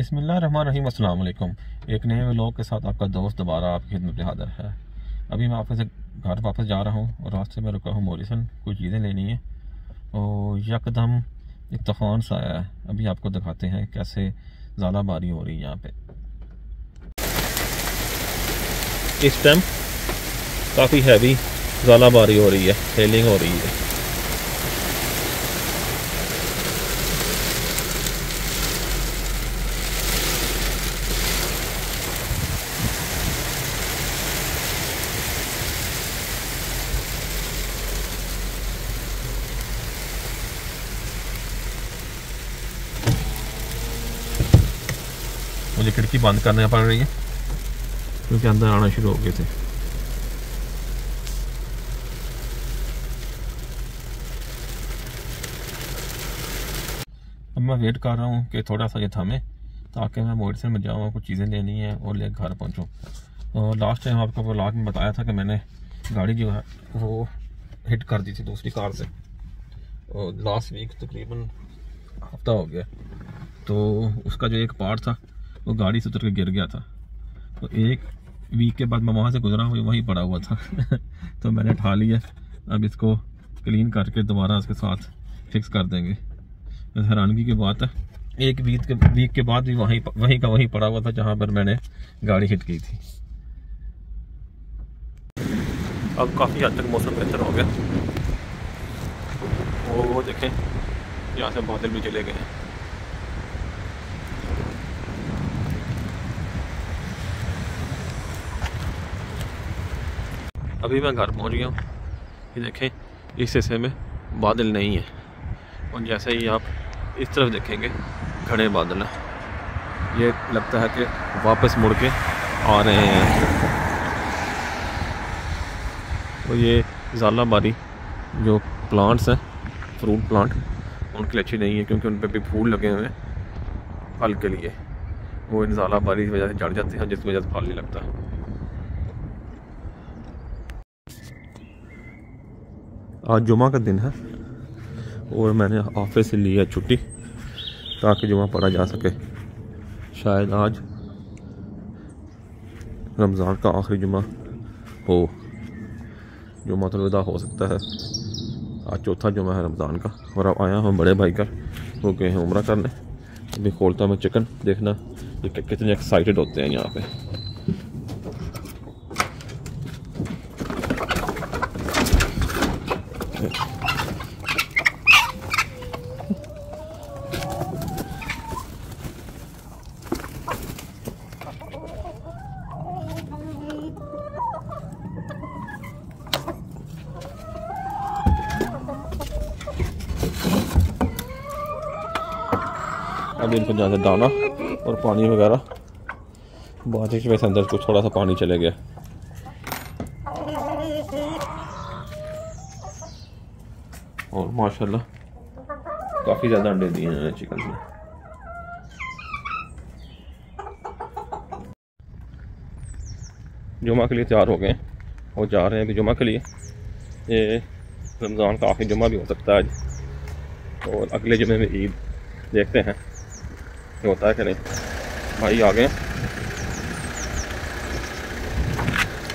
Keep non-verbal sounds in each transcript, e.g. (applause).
बिसमीम अल्लाम एक नए व्लॉग के साथ आपका दोस्त दोबारा आपकी खिदमत में हाजिर है। अभी मैं आपसे घर वापस जा रहा हूँ और रास्ते में रुका हूँ मोरिसन, कुछ चीज़ें लेनी है। और यकदम एक तूफ़ान सा आया है। अभी आपको दिखाते हैं कैसे ज़्यादा बारी हो रही है यहाँ पे। इस टाइम काफ़ी हैवी ज़्यादा बारी हो रही है सेलिंग हो रही है। मुझे खिड़की बंद करने पड़ रही है। क्योंकि अंदर आना शुरू हो गए थे। अब मैं वेट कर रहा हूँ कि थोड़ा सा ये थमे ताकि मैं मोटर में जाऊँ कुछ चीज़ें लेनी है और ले घर पहुँचूँ। और लास्ट टाइम आपको ब्लॉग में बताया था कि मैंने गाड़ी जो है वो हिट कर दी थी दूसरी कार से। और लास्ट वीक तकरीबन हफ़्ता हो गया। तो उसका जो एक पार्ट था वो गाड़ी से उतर के गिर गया था। तो एक वीक के बाद मैं वहाँ से गुजरा हुआ वहीं पड़ा हुआ था। (laughs) तो मैंने उठा लिया। अब इसको क्लीन करके दोबारा उसके साथ फिक्स कर देंगे। हैरानगी की बात है। एक वीक के वीक के बाद भी वहीं वहीं का वहीं पड़ा हुआ था, जहाँ पर मैंने गाड़ी हिट की थी। अब काफ़ी हद तक मौसम बेहतर हो गया। वो वो देखें, यहाँ से बादल भी चले गए हैं। अभी मैं घर पहुँच गया हूँ। ये देखें, इस हिस्से में बादल नहीं है। और जैसे ही आप इस तरफ़ देखेंगे, घने बादल हैं। ये लगता है कि वापस मुड़ के आ रहे हैं। तो ये बारी जो प्लांट्स हैं फ्रूट प्लांट उनके लिए अच्छी नहीं है, क्योंकि उन पर भी फूल लगे हुए हैं, फल के लिए। वो इन बारी की वजह से जड़ जाते हैं जिस वजह से फल नहीं लगता। आज जुमा का दिन है और मैंने ऑफ़िस से लिया छुट्टी ताकि जुमा पढ़ा जा सके। शायद आज रमज़ान का आखिरी जुमा हो। जुमा तो विदा हो सकता है। आज चौथा जुमा है रमज़ान का और अब आया हूँ बड़े भाई का, वो गए हैं उम्र करने। अभी खोलता हूँ मैं चिकन, देखना कितने एक्साइटेड होते हैं यहाँ पे। अभी इनको ज़्यादा दाना और पानी वगैरह। बारिश में अंदर कुछ थोड़ा सा पानी चले गया। और माशाल्लाह, काफ़ी ज़्यादा अंडे दिए हैं चिकन में। जुमा के लिए तैयार हो गए और जा रहे हैं अभी जुमा के लिए। ये रमज़ान का आखिरी जुमा भी हो सकता है आज। और अगले जुमे में ईद देखते हैं, ये होता है कि नहीं। भाई आ गए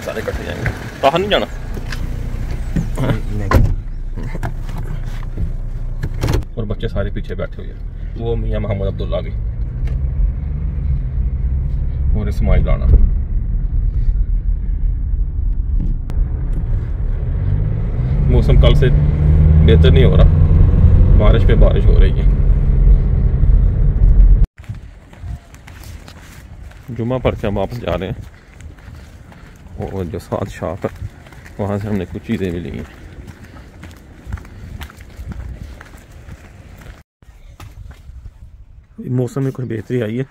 सारे कट्टे जाएँगे। बाहर नहीं जाना? और बच्चे सारे पीछे बैठे हुए हैं। वो मियाँ मोहम्मद अब्दुल्ला भी और इस्माइल राना मौसम कल से बेहतर नहीं हो रहा। बारिश पे बारिश हो रही है। जुमा पढ़ के हम वापस जा रहे हैं। और जो सात है वहाँ से हमने कुछ चीज़ें भी ली हैं। मौसम में कुछ बेहतरी आई है।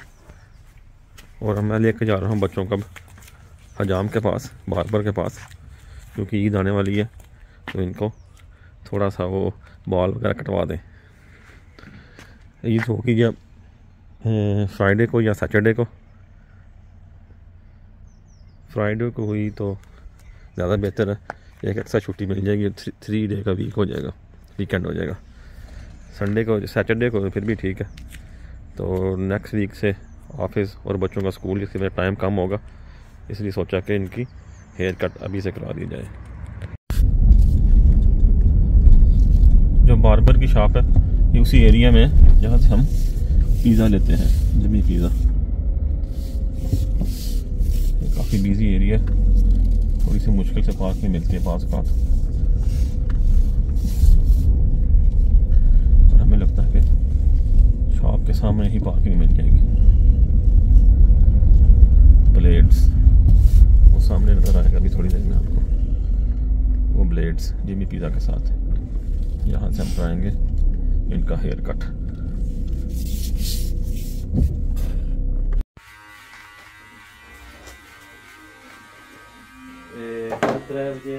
और मैं लेके जा रहा हूँ बच्चों का हजाम के पास बारबर के पास क्योंकि ईद आने वाली है तो इनको थोड़ा सा वो बाल वगैरह कटवा दें। ईद होगी या फ्राइडे को या सैटरडे को। फ्राइडे को हुई तो ज़्यादा बेहतर है। एक एक्स्ट्रा छुट्टी मिल जाएगी थ्री, थ्री डे का वीक हो जाएगा वीकेंड हो जाएगा। संडे को सैटरडे को फिर भी ठीक है। तो नेक्स्ट वीक से ऑफ़िस और बच्चों का स्कूल इसके वजह टाइम कम होगा। इसलिए सोचा कि इनकी हेयर कट अभी से करवा दी जाए। जो बार्बर की शॉप है, ये उसी एरिया में है, जहाँ से हम पिज़्ज़ा लेते हैं, जमी पिज़्ज़ा काफ़ी बिज़ी एरिया है, थोड़ी सी मुश्किल से पार्किंग मिलती है पास का और हमें लगता है कि सामने ही पार्किंग मिल जाएगी। ब्लेड्स वो सामने नज़र आएगा अभी थोड़ी देर में आपको। वो ब्लेड्स जिमी पिज़्ज़ा के साथ। यहाँ से हम कराएँगे इनका हेयर कट tre bजे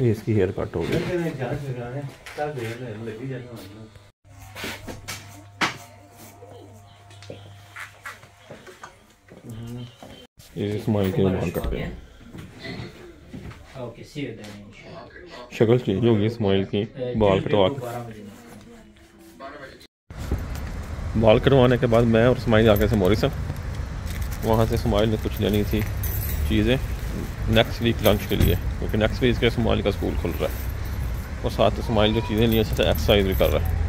ये इसकी हेयर कट हो गई ये स्माइल के बाल कट गए शक्ल चेंज होगी गई स्माइल की बाल कटवा के। बाल कटवाने के बाद मैं और स्माइल आगे से मोरिसन वहाँ से स्माइल ने कुछ लेनी थी चीज़ें। नेक्स्ट वीक लंच के लिए, क्योंकि नेक्स्ट वीक के स्माइल का स्कूल खुल रहा है। और साथ ही स्माइल जो चीज़ें ली उससे एक्सरसाइज भी कर रहा है।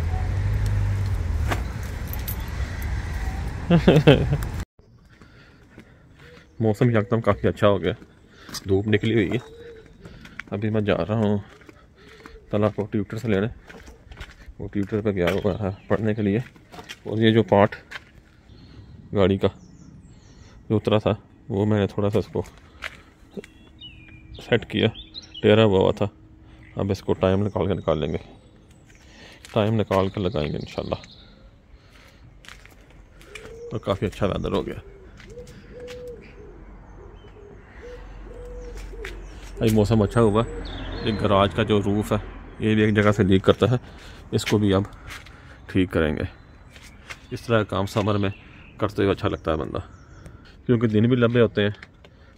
(laughs) मौसम एकदम काफ़ी अच्छा हो गया धूप निकली हुई है। अभी मैं जा रहा हूँ। तला को ट्यूटर से लेने। वो ट्यूटर पे गया हुआ है पढ़ने के लिए। और ये जो पार्ट, गाड़ी का, जो उतरा था, वो मैंने थोड़ा सा इसको सेट किया। टेरा हुआ हुआ था। अब इसको टाइम निकाल के निकाल लेंगे टाइम निकाल कर लगाएँगे इंशाल्लाह। और काफ़ी अच्छा वेदर हो गया। अभी मौसम अच्छा हुआ। ये गराज का जो रूफ़ है, ये भी एक जगह से लीक करता है। इसको भी अब ठीक करेंगे। इस तरह का काम समर में करते हुए अच्छा लगता है बंदा। क्योंकि दिन भी लंबे होते हैं।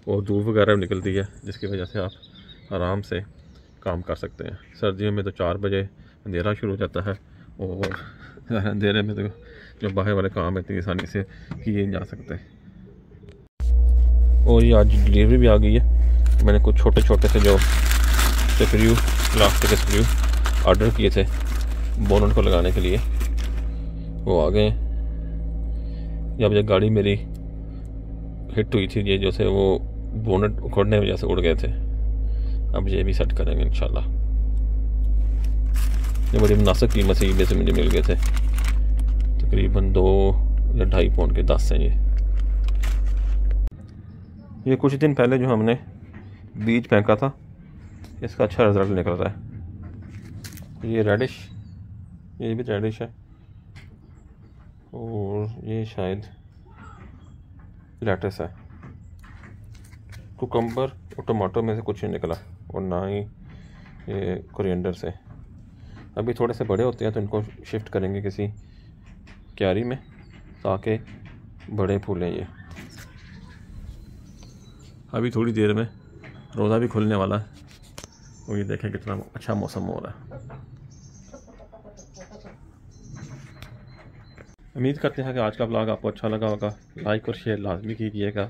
और धूप वगैरह भी निकलती है, जिसकी वजह से आप आराम से काम कर सकते हैं। सर्दियों में तो चार बजे अंधेरा शुरू हो जाता है और (laughs) अंधेरे में तो जो बाहर वाले काम है, इतनी आसानी से किए जा सकते। हैं और ये आज डिलीवरी भी आ गई है। मैंने कुछ छोटे छोटे से जो स्क्रू, प्लास्टिक स्क्रू ऑर्डर किए थे बोनट को लगाने के लिए, वो आ गए। जब जब गाड़ी मेरी हिट हुई थी, ये जो थे वो बोनट उखड़ने की वजह से उड़ गए थे। अब ये भी सेट करेंगे इन ये बड़ी मुनासिब कीमत से ई से मुझे मिल गए थे। तकरीबन दो या ढाई पौंड के दस हैं ये। ये कुछ दिन पहले जो हमने बीज फेंका था, इसका अच्छा रिज़ल्ट निकल रहा है। ये रेडिश, ये भी रेडिश है। और ये शायद लेटस है। कुकम्बर और टमाटो में से कुछ नहीं निकला और ना ही ये कोरिएंडर से। अभी थोड़े से बड़े होते हैं तो इनको शिफ्ट करेंगे किसी क्यारी में ताकि बड़े फूलें ये। अभी थोड़ी देर में रोज़ा भी खुलने वाला है। और ये देखें कितना अच्छा मौसम हो रहा है। उम्मीद करते हैं कि आज का ब्लॉग आपको अच्छा लगा होगा। लाइक और शेयर लाजमी कीजिएगा।